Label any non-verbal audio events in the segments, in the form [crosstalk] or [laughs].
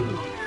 Ooh.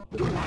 Oh. [laughs]